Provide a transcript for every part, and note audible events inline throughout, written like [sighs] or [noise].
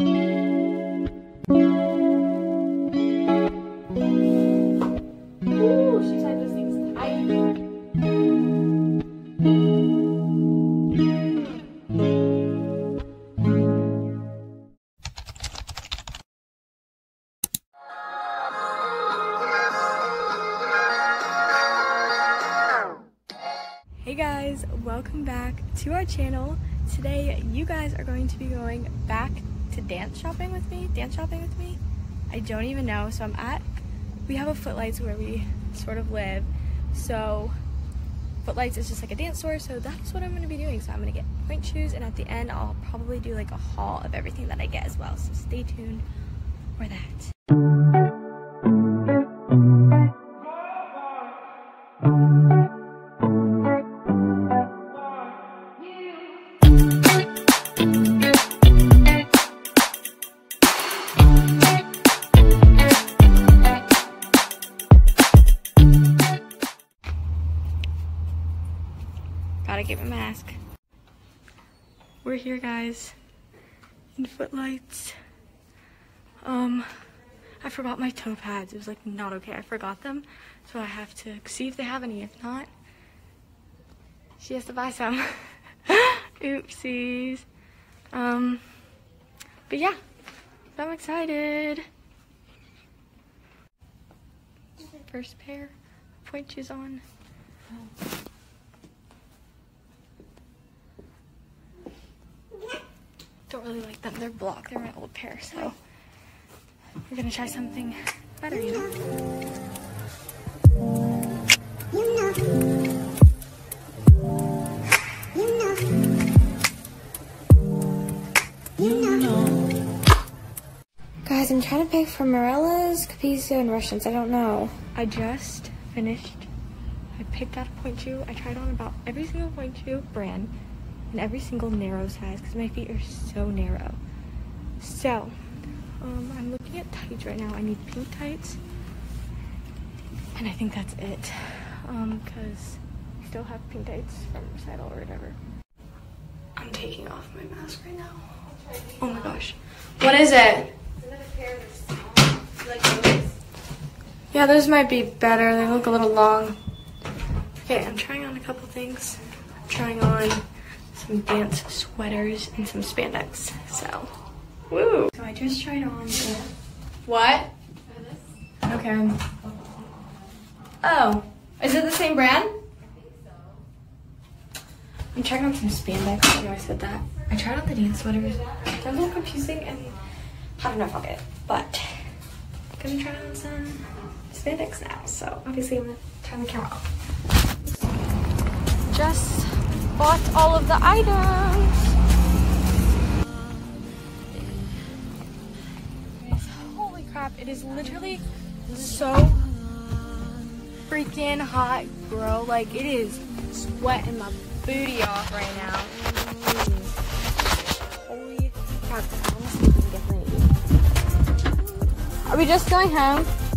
Hey guys, welcome back to our channel. Today you guys are going to be going back to dance shopping with me. Dance shopping with me? I don't even know. So I'm at, we have a Footlights where we sort of live. So Footlights is just like a dance store. So that's what I'm going to be doing. So I'm going to get pointe shoes and at the end I'll probably do like a haul of everything that I get as well. So stay tuned for that. We're here, guys, in Footlights. Um, I forgot my toe pads. It was like not okay. I forgot them, so I have to see if they have any. If not, she has to buy some. [laughs] Oopsies. Um, but yeah, I'm excited. First pair pointe shoes on. Really like them. They're blocked. They're my old pair, so we're gonna try something better, you know? Guys, I'm trying to pick from Morella's, Capezio, and Russians. I don't know. I just finished. I picked out a pointe shoe. I tried on about every single two brand and every single narrow size because my feet are so narrow. So, um, I'm looking at tights right now. I need pink tights. And I think that's it. Um, because I still have pink tights from recital or whatever. I'm taking off my mask right now. Oh my gosh. What is it? Yeah, those might be better. They look a little long. Okay, I'm trying on a couple things. I'm trying on some dance sweaters and some spandex. So, woo! So I just tried on the. What? Okay. Oh, is it the same brand? I'm trying on some spandex. I know I said that. I tried on the dance sweaters. They're a little confusing and I don't know if I'll get it, but I'm gonna try on some spandex now. So obviously I'm gonna turn the camera off. Just bought all of the items. Holy crap, it is literally so freaking hot, bro. Like it is sweating my booty off right now. Holy crap. Are we just going home?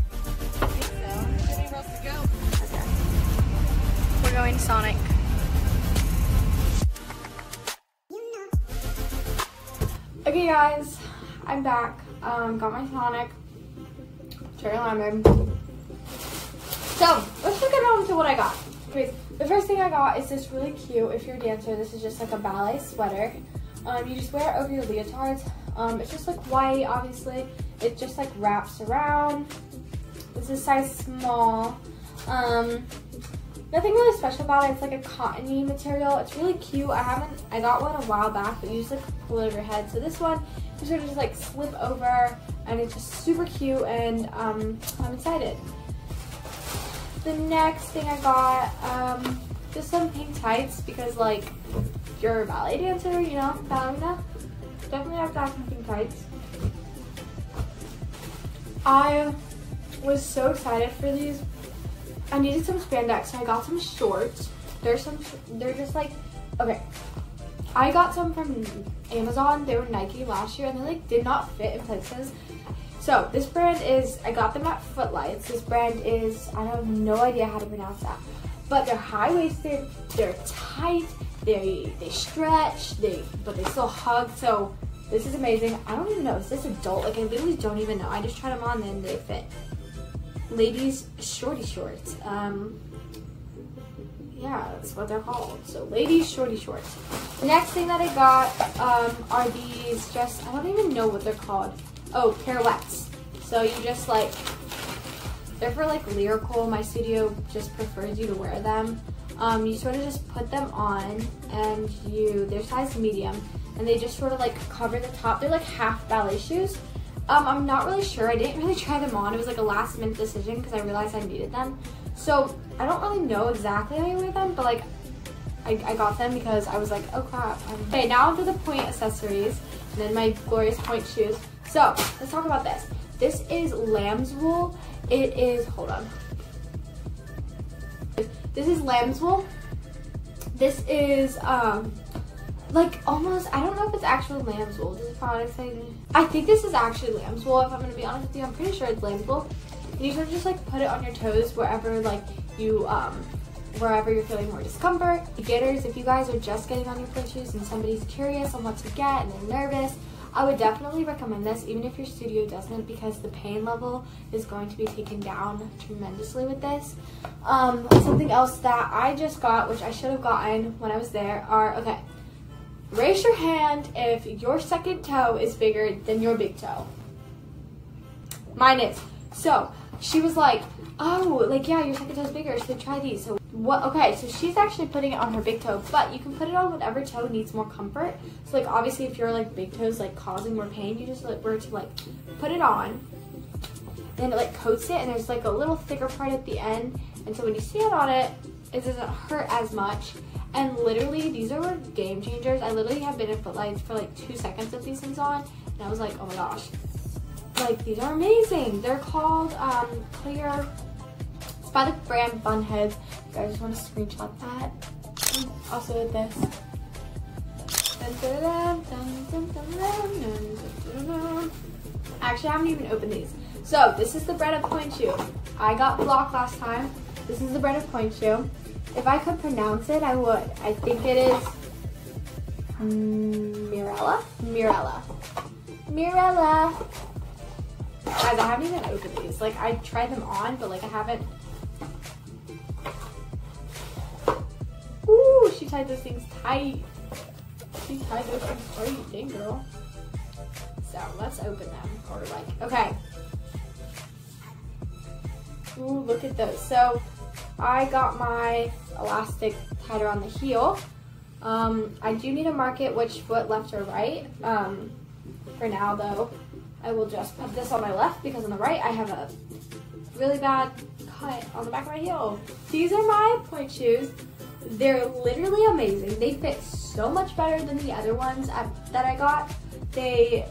Guys, I'm back. Um, got my Sonic. Cherry lemon. So, let's just get on to what I got. Anyways, the first thing I got is this really cute, if you're a dancer, this is just like a ballet sweater. Um, you just wear it over your leotards. Um, it's just like white, obviously. It just like wraps around. This is size small. Um, nothing really special about it. It's like a cottony material. It's really cute. I haven't, I got one a while back, but you just like pull it over your head. So this one, you sort of just like slip over and it's just super cute and um, I'm excited. The next thing I got, um, just some pink tights because like, you're a ballet dancer, you know, ballerina, definitely have to have some pink tights. I was so excited for these. I needed some spandex, so I got some shorts. There's some, they're just like, okay. I got some from Amazon. They were Nike last year, and they like did not fit in places. So this brand is, I got them at Footlights. This brand is, I have no idea how to pronounce that. But they're high-waisted, they're tight, they they stretch, they but they still hug. So This is amazing. I don't even know. Is this adult? Like, I literally don't even know. I just tried them on and they fit. Ladies shorty shorts. Um, yeah, that's what they're called. So, ladies shorty shorts. The next thing that I got um, are these just, I don't even know what they're called. Oh, pirouettes. So, you just like, they're for like lyrical. My studio just prefers you to wear them. Um, you sort of just put them on and you, they're size medium and they just sort of like cover the top. They're like half ballet shoes. Um, I'm not really sure. I didn't really try them on. It was like a last minute decision because I realized I needed them. So I don't really know exactly how you wear them, but like I, I got them because I was like, oh crap. Okay, now onto the pointe accessories and then my glorious pointe shoes. So let's talk about this. This is lamb's wool. It is, hold on. This is lamb's wool. This is um, like almost, I don't know if it's actually lamb's wool. Does the product say? I think this is actually lamb's wool if I'm gonna be honest with you. I'm pretty sure it's lamb's wool. You of just like put it on your toes wherever like you, um, wherever you're feeling more discomfort. Beginners, if you guys are just getting on your foot shoes and somebody's curious on what to get and they're nervous, I would definitely recommend this even if your studio doesn't because the pain level is going to be taken down tremendously with this. Um, something else that I just got, which I should have gotten when I was there, are, okay, raise your hand if your second toe is bigger than your big toe. Mine is. So, she was like, oh, like, yeah, your second toe is bigger, so try these. So what, okay, so she's actually putting it on her big toe, but you can put it on whatever toe needs more comfort. So like, obviously if your like big toes like causing more pain, you just like were to like put it on, and it like coats it, and there's like a little thicker part at the end, and so when you stand on it, it doesn't hurt as much. And literally, these are game changers. I literally have been in Footlights for like two seconds with these things on, and I was like, oh my gosh, like these are amazing. They're called um, Clear by the brand Bunheads. You guys just want to screenshot that. Also with this. Actually, I haven't even opened these. So, this is the bread of pointe shoe. I got blocked last time. This is the bread of pointe shoe. If I could pronounce it, I would. I think it is Mirella? Mirella. Mirella. Guys, I haven't even opened these. Like, I tried them on, but like I haven't Ooh, she tied those things tight. She tied those things tight. Dang, girl. So let's open them. Or like, okay. Ooh, look at those. So I got my elastic tighter on the heel. Um, I do need to mark it which foot left or right. Um, for now though, I will just put this on my left because on the right I have a really bad cut on the back of my heel. These are my pointe shoes. They're literally amazing. They fit so much better than the other ones that I got. They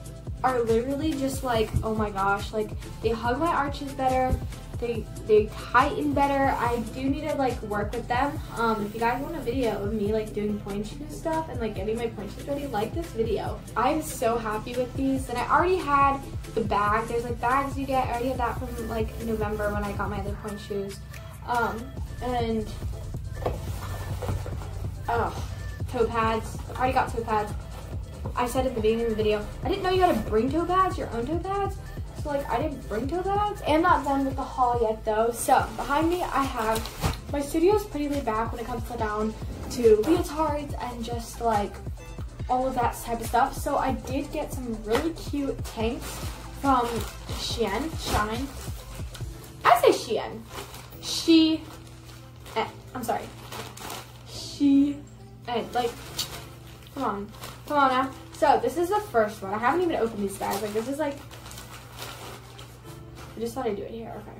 are literally just like, oh my gosh, like they hug my arches better. They, they tighten better. I do need to like work with them. Um, if you guys want a video of me like doing pointe shoe stuff and like getting my pointe shoes ready, like this video. I'm so happy with these. And I already had the bag. There's like bags you get. I already had that from like November when I got my other pointe shoes. Um, and oh, toe pads. I already got toe pads. I said at the beginning of the video, I didn't know you had to bring toe pads, your own toe pads. So like I didn't bring toe pads. I'm not done with the haul yet though. So behind me I have, my studio is pretty laid back when it comes to down to leotards and just like all of that type of stuff. So I did get some really cute tanks from Shein, Shine. I say Shein. She, eh, I'm sorry, she, and like, come on, come on now. So this is the first one. I haven't even opened these bags. Like this is like, just thought I'd do it here. Okay.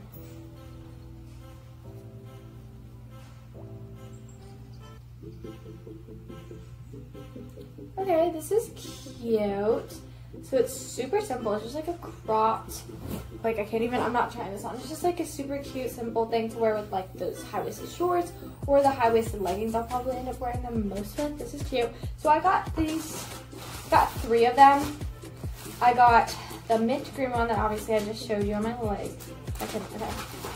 Okay, this is cute. So it's super simple. It's just like a cropped, like I can't even, I'm not trying this on. It's just like a super cute, simple thing to wear with like those high-waisted shorts or the high-waisted leggings. I'll probably end up wearing them most with. This is cute. So I got these, got three of them. I got the mint green one that obviously I just showed you on my leg. Okay, okay.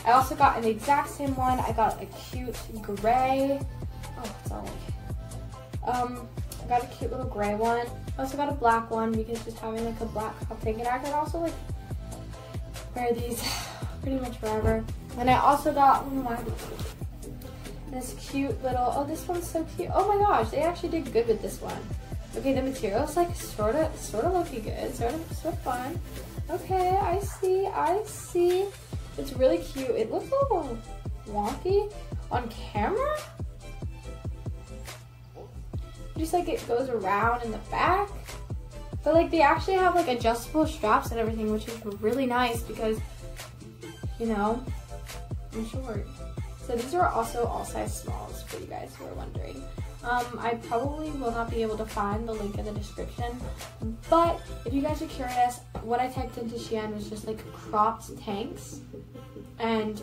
I also got an exact same one. I got a cute gray. Oh, it's all like, um, I got a cute little gray one. I also got a black one because just having like a black crop thing. And I could also like wear these [sighs] pretty much forever. And I also got oh my, this cute little, oh this one's so cute. Oh my gosh, they actually did good with this one. Okay, the material is like sort of, sort of looking good, sort of, sort of fun. Okay, I see, I see. It's really cute. It looks a little wonky on camera. Just like it goes around in the back. But like they actually have like adjustable straps and everything, which is really nice because, you know, I'm short. So these are also all size smalls for you guys who are wondering. Um, I probably will not be able to find the link in the description, but if you guys are curious, what I typed into Shein was just like cropped tanks, and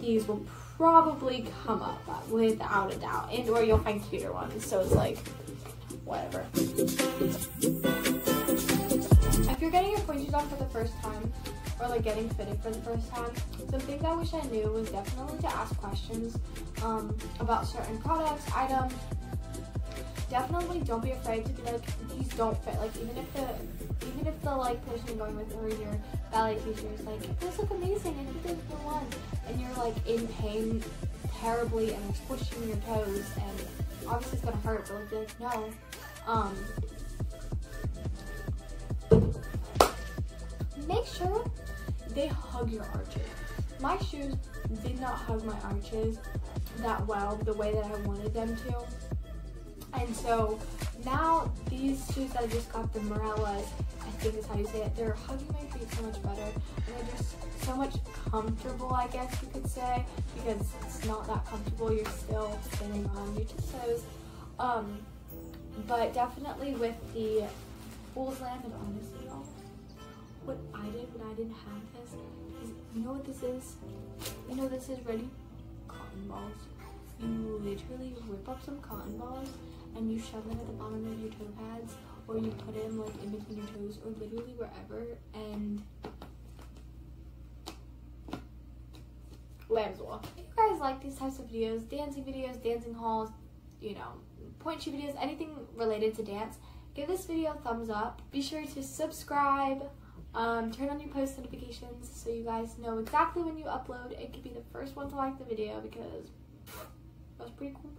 these will probably come up without a doubt, and or you'll find cuter ones, so it's like, whatever. If you're getting your pointers on for the first time, or like getting fitted for the first time, some things I wish I knew was definitely to ask questions um, about certain products, items, definitely don't be afraid to be like these don't fit. Like even if the even if the like person you're going with or your ballet teacher is like this look amazing and you did the one and you're like in pain terribly and it's pushing your toes and obviously it's gonna hurt but like, like no um make sure they hug your arches my shoes did not hug my arches that well the way that I wanted them to and so now these shoes that I just got, the Morellas, I think is how you say it, they're hugging my feet so much better. And they're just so much comfortable, I guess you could say, because it's not that comfortable. You're still standing on your tiptoes. Um, but definitely with the Fool's Land, and honestly, y'all, what I did when I didn't have this is, you know what this is? You know this is ready? Cotton balls. You literally whip up some cotton balls and you shove them at the bottom of your toe pads or you put them like in between your toes or literally wherever and lamb's wool. If you guys like these types of videos, dancing videos, dancing hauls, you know, pointe shoe videos, anything related to dance, give this video a thumbs up. Be sure to subscribe, um, turn on your post notifications so you guys know exactly when you upload. and could be the first one to like the video because that was pretty cool.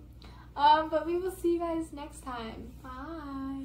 Um, but we will see you guys next time. Bye.